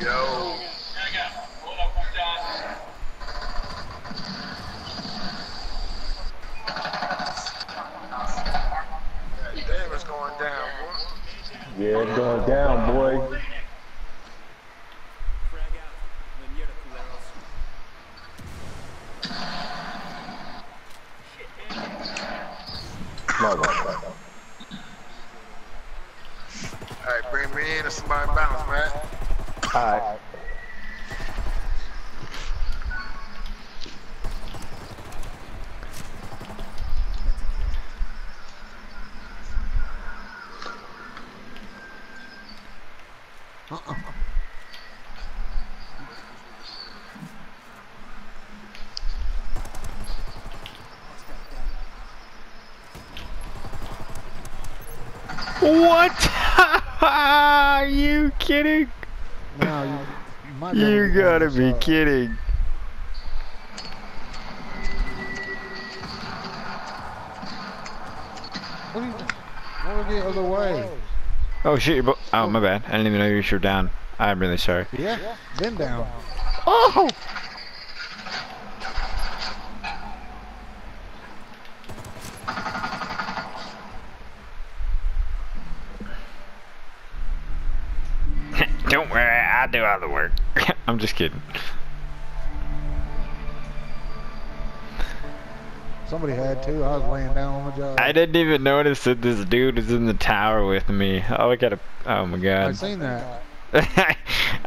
Yo. It's going down, boy. Yeah, it's going down, boy. All right, bring me in and somebody bounce, man. Alright. What? Are you kidding? No, you, you might be able You gotta be uh, kidding. What are you, go the other way. Oh shit, you're Oh, my bad. I didn't even know you were down. I'm really sorry. Yeah, been down. Oh! Don't worry, I'll do all the work. I'm just kidding. Somebody had to. I was laying down on the job. I didn't even notice that this dude is in the tower with me. Oh, I gotta. Oh my god. I god. seen that.